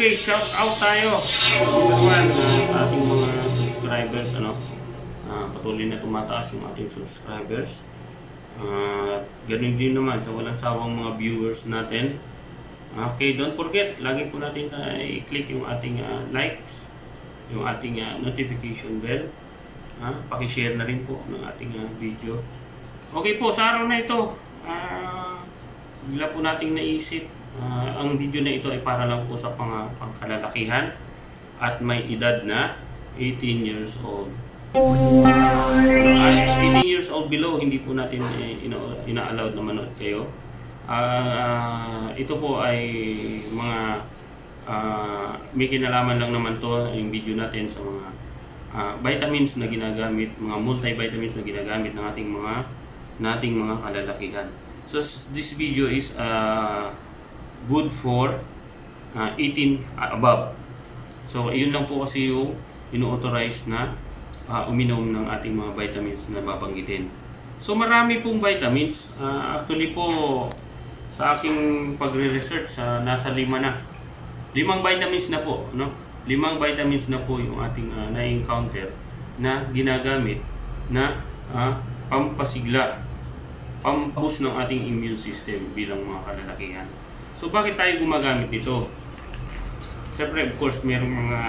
Okay, shout out tayo. Number one, uh, sa ating mga subscribers, ano, uh, patuloy na tumataas yung ating subscribers. Uh, ganun din naman sa walang sawang mga viewers natin. Okay, don't forget, lagi po natin uh, i-click yung ating uh, likes, yung ating uh, notification bell. Uh, pakishare na rin po ng ating uh, video. Okay po, sa araw na ito, uh, bigla po nating naisip, uh, ang video na ito ay para lang po sa pang, pangkalalakihan at may edad na 18 years old. At 18 years old below, hindi po natin eh, ina- ina-allowed na manood kayo. Ah, ito po ay mga ah, may kinalaman lang naman to yung video natin sa mga ah, vitamins na ginagamit, mga multivitamins na ginagamit ng ating mga nating mga kalalakihan. So this video is ah, good for ah, 18 above. So yun lang po kasi yung ino-authorize na ah, uminom ng ating mga vitamins na babanggitin. So marami pong vitamins. Ah, actually po sa aking pagre-research sa nasa lima na. Limang vitamins na po, no? Limang vitamins na po yung ating ah, na-encounter na ginagamit na ah, pampasigla, pampaboost ng ating immune system bilang mga kalalakihan. So bakit tayo gumagamit nito? Siyempre, of course, mayroong mga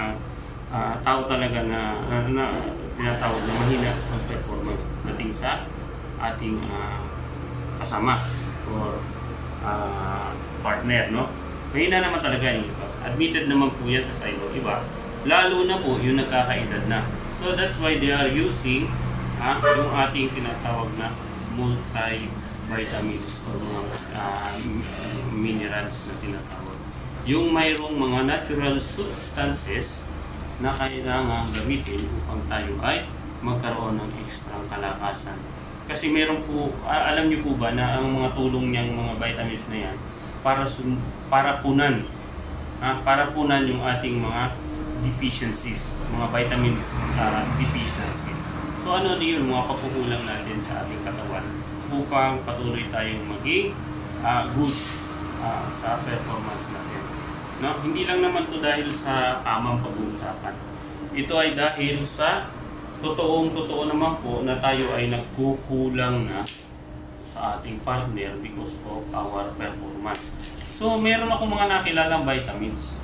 ah, tao talaga na, na, na tinatawag na mahina ang performance dating sa ating ah, kasama or ah, partner, no? Mahina naman talaga yung iba. Admitted naman po yan sa side ng iba. Lalo na po yung nagkakaedad na. So that's why they are using ah, yung ating tinatawag na multivitamins or mga ah, minerals na tinatawag. Yung mayroong mga natural substances na kailangan gamitin upang tayo ay magkaroon ng extra kalakasan. Kasi meron po, a- alam niyo po ba na ang mga tulong niyang mga vitamins na yan para para punan ha, para punan yung ating mga deficiencies, mga vitamins ah, deficiencies. So ano na yun, mga kapukulang natin sa ating katawan upang patuloy tayong maging ah, good ah, sa performance natin. No? Hindi lang naman to dahil sa tamang pag-uusapan. Ito ay dahil sa totoong totoo naman po na tayo ay nagkukulang na sa ating partner because of our performance. So, meron ako mga nakilalang vitamins.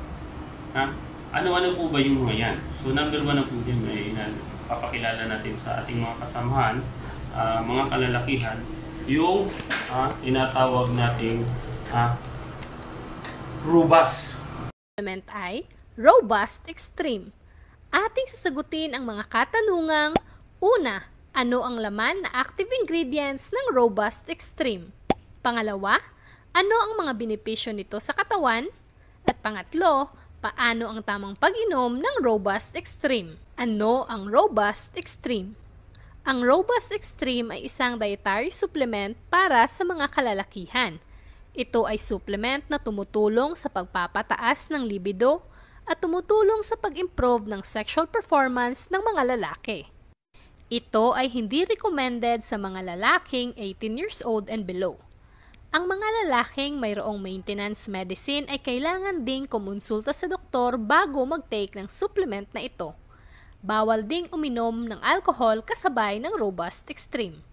Ha? Ano-ano po ba yung mga yan? So, number one na po din ay papakilala natin sa ating mga kasamahan, ah, mga kalalakihan, yung ah, tinatawag nating ah, Rubas. Element ay Robust Extreme. Ating sasagutin ang mga katanungang Una, ano ang laman na active ingredients ng Robust Extreme? Pangalawa, ano ang mga benepisyo nito sa katawan? At pangatlo, paano ang tamang pag-inom ng Robust Extreme? Ano ang Robust Extreme? Ang Robust Extreme ay isang dietary supplement para sa mga kalalakihan. Ito ay supplement na tumutulong sa pagpapataas ng libido at tumutulong sa pag-improve ng sexual performance ng mga lalaki. Ito ay hindi recommended sa mga lalaking 18 years old and below. Ang mga lalaking mayroong maintenance medicine ay kailangan ding kumonsulta sa doktor bago mag-take ng supplement na ito. Bawal ding uminom ng alcohol kasabay ng Robust Extreme.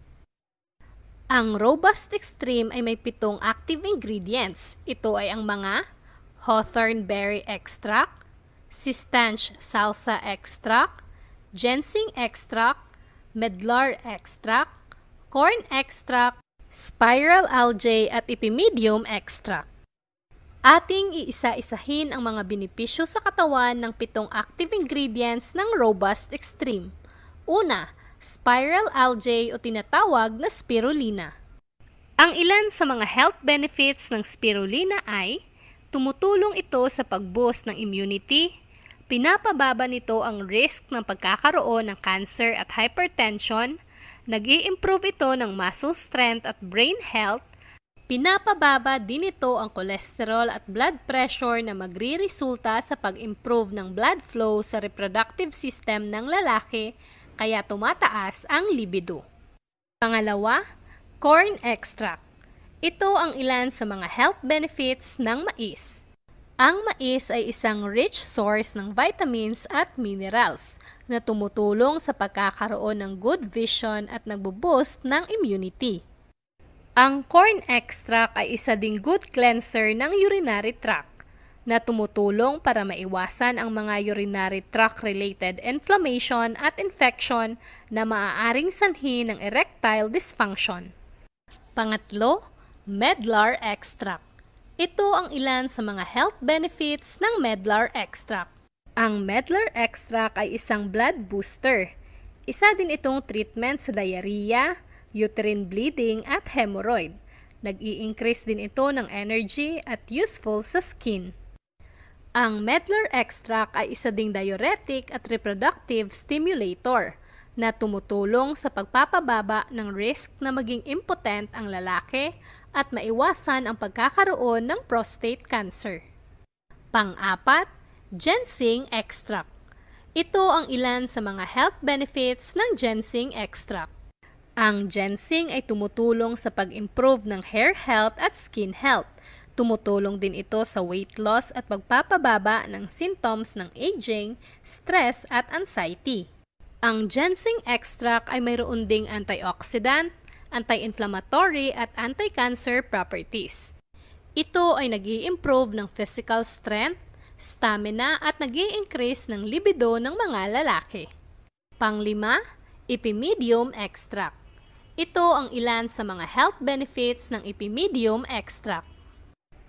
Ang Robust Extreme ay may pitong active ingredients. Ito ay ang mga hawthorn berry extract, sistanch salsa extract, ginseng extract, medlar extract, corn extract, spiral algae at epimedium extract. Ating iisa-isahin ang mga benepisyo sa katawan ng pitong active ingredients ng Robust Extreme. Una, spiral algae o tinatawag na spirulina. Ang ilan sa mga health benefits ng spirulina ay tumutulong ito sa pag-boost ng immunity, pinapababa nito ang risk ng pagkakaroon ng cancer at hypertension, nag improve ito ng muscle strength at brain health, pinapababa din ito ang cholesterol at blood pressure na magriresulta sa pag-improve ng blood flow sa reproductive system ng lalaki kaya tumataas ang libido. Pangalawa, corn extract. Ito ang ilan sa mga health benefits ng mais. Ang mais ay isang rich source ng vitamins at minerals na tumutulong sa pagkakaroon ng good vision at nagbo-boost ng immunity. Ang corn extract ay isa ding good cleanser ng urinary tract na tumutulong para maiwasan ang mga urinary tract-related inflammation at infection na maaaring sanhi ng erectile dysfunction. Pangatlo, Medlar Extract. Ito ang ilan sa mga health benefits ng Medlar Extract. Ang Medlar Extract ay isang blood booster. Isa din itong treatment sa diarrhea, uterine bleeding at hemorrhoid. Nag-i-increase din ito ng energy at useful sa skin. Ang Medlar extract ay isa ding diuretic at reproductive stimulator na tumutulong sa pagpapababa ng risk na maging impotent ang lalaki at maiwasan ang pagkakaroon ng prostate cancer. Pang-apat, ginseng extract. Ito ang ilan sa mga health benefits ng ginseng extract. Ang ginseng ay tumutulong sa pag-improve ng hair health at skin health Tumutulong din ito sa weight loss at pagpapababa ng symptoms ng aging, stress at anxiety. Ang ginseng extract ay mayroon ding antioxidant, anti-inflammatory at anti-cancer properties. Ito ay nag improve ng physical strength, stamina at nag increase ng libido ng mga lalaki. Panglima, Epimedium extract. Ito ang ilan sa mga health benefits ng Epimedium extract.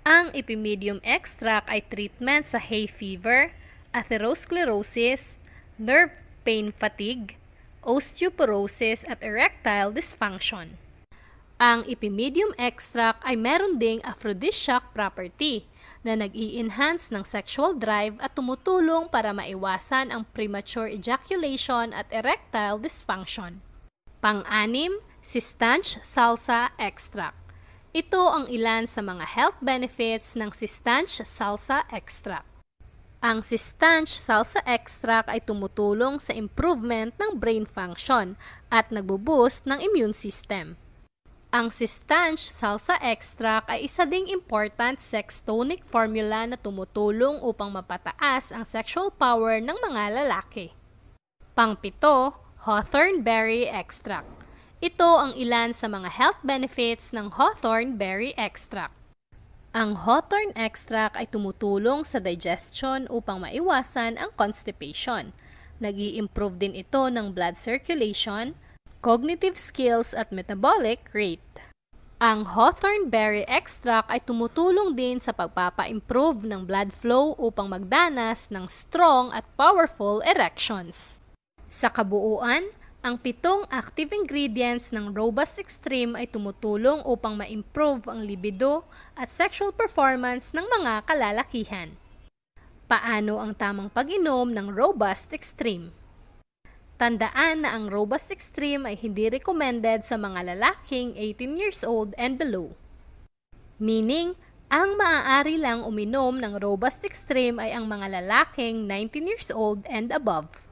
Ang epimedium extract ay treatment sa hay fever, atherosclerosis, nerve pain fatigue, osteoporosis at erectile dysfunction. Ang epimedium extract ay meron ding aphrodisiac property na nag-i-enhance ng sexual drive at tumutulong para maiwasan ang premature ejaculation at erectile dysfunction. Pang-anim, si Stanch Salsa Extract. Ito ang ilan sa mga health benefits ng Sistanch Salsa Extract. Ang Sistanch Salsa Extract ay tumutulong sa improvement ng brain function at nagbo-boost ng immune system. Ang Sistanch Salsa Extract ay isa ding important sex tonic formula na tumutulong upang mapataas ang sexual power ng mga lalaki. Pangpito, Hawthorn Berry Extract. Ito ang ilan sa mga health benefits ng hawthorn berry extract. Ang hawthorn extract ay tumutulong sa digestion upang maiwasan ang constipation. nag improve din ito ng blood circulation, cognitive skills at metabolic rate. Ang hawthorn berry extract ay tumutulong din sa pagpapa-improve ng blood flow upang magdanas ng strong at powerful erections. Sa kabuuan, ang pitong active ingredients ng Robust Extreme ay tumutulong upang ma-improve ang libido at sexual performance ng mga kalalakihan. Paano ang tamang pag-inom ng Robust Extreme? Tandaan na ang Robust Extreme ay hindi recommended sa mga lalaking 18 years old and below. Meaning, ang maaari lang uminom ng Robust Extreme ay ang mga lalaking 19 years old and above.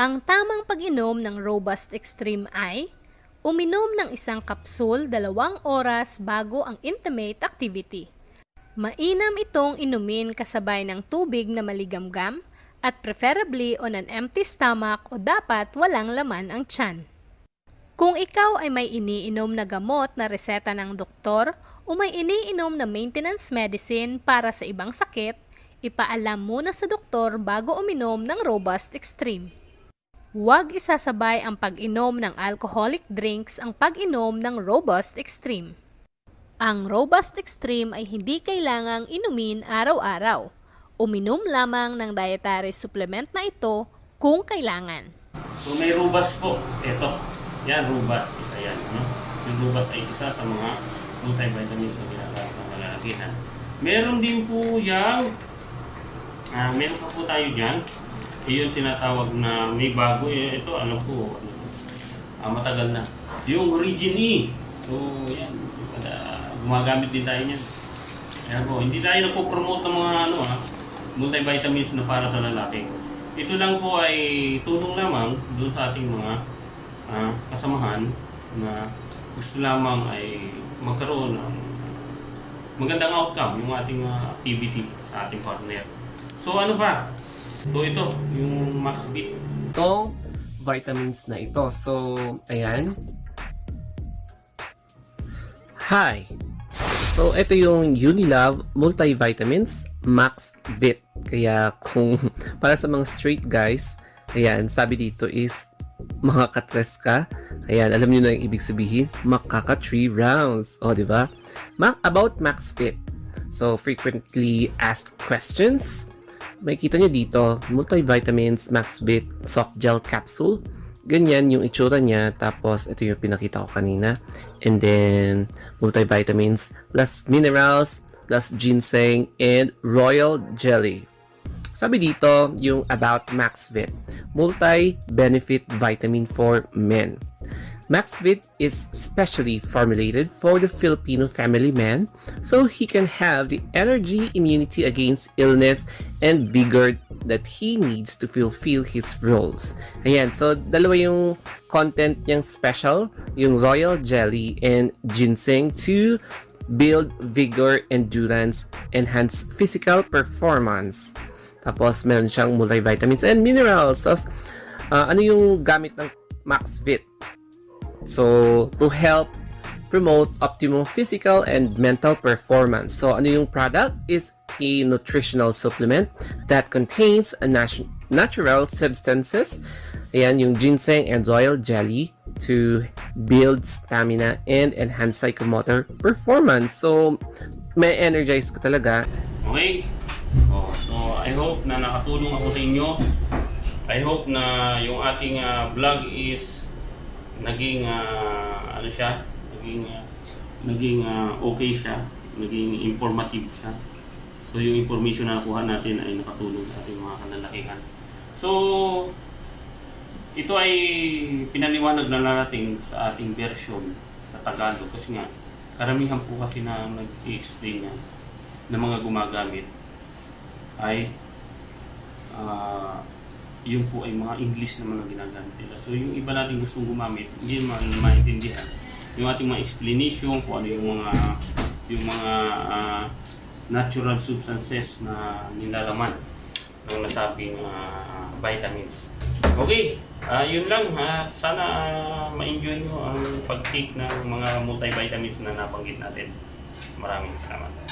Ang tamang pag-inom ng Robust Extreme ay uminom ng isang kapsul dalawang oras bago ang intimate activity. Mainam itong inumin kasabay ng tubig na maligamgam at preferably on an empty stomach o dapat walang laman ang tiyan. Kung ikaw ay may iniinom na gamot na reseta ng doktor o may iniinom na maintenance medicine para sa ibang sakit, ipaalam muna sa doktor bago uminom ng Robust Extreme. Huwag isasabay ang pag-inom ng alcoholic drinks ang pag-inom ng Robust Extreme. Ang Robust Extreme ay hindi kailangang inumin araw-araw. Uminom lamang ng dietary supplement na ito kung kailangan. So may Robust po. Ito. Yan, Robust. Isa yan. No? Yung Robust ay isa sa mga multivitamins na ginagamit ng malalakihan. Meron din po yung, uh, meron pa po tayo dyan, yung tinatawag na may bago, eh, ito alam ko, ano, ah, matagal na. Yung Origin E. So, yan. Uh, gumagamit din tayo niyan. Yan po. Hindi tayo nagpo-promote ng mga ano, ha, multivitamins na para sa lalaki. Ito lang po ay tulong lamang doon sa ating mga uh, kasamahan na gusto lamang ay magkaroon ng magandang outcome yung ating ah, activity sa ating partner. So ano pa? So ito, yung Max Beat. itong vitamins na ito. So, ayan. Hi! So, ito yung Unilove Multivitamins Max Vit. Kaya kung para sa mga straight guys, ayan, sabi dito is makakatres ka. Ayan, alam niyo na yung ibig sabihin, makaka 3 rounds. O, di ba? Ma- about Max Fit. So, frequently asked questions. Makikita nyo dito, multivitamins, Max Fit, soft gel capsule. Ganyan yung itsura niya. Tapos, ito yung pinakita ko kanina. And then, multivitamins, plus minerals, plus ginseng, and royal jelly. Sabi dito, yung about MaxVit, multi-benefit vitamin for men. MaxVit is specially formulated for the Filipino family man so he can have the energy, immunity against illness, and vigor that he needs to fulfill his roles. Ayan, so dalawa yung content niyang special, yung royal jelly and ginseng to build vigor, endurance, enhance physical performance. Tapos meron siyang multivitamins and minerals. So, ah, ano yung gamit ng MaxVit? So, to help promote optimal physical and mental performance. So, ano yung product is a nutritional supplement that contains a natu- natural substances. Ayan, yung ginseng and royal jelly to build stamina and enhance psychomotor performance. So, may energize ka talaga. Okay? Oh, so I hope na nakatulong ako sa inyo. I hope na yung ating ah, vlog is naging ah, ano siya, naging ah, naging ah, okay siya, naging informative siya. So yung information na nakuha natin ay nakatulong sa ating mga kanalakihan. So ito ay pinaliwanag na natin sa ating version sa Tagalog kasi nga karamihan po kasi na nag-explain niya na mga gumagamit ay ah, yung po ay mga English naman ang ginagamit nila. So yung iba natin gustong gumamit, hindi ma maintindihan. Yung ating mga explanation kung ano yung mga yung mga ah, natural substances na nilalaman ng nasabing ah, vitamins. Okay, ah, yun lang. ha sana ah, ma-enjoy nyo ang pag-take ng mga multivitamins na nabanggit natin. Maraming salamat.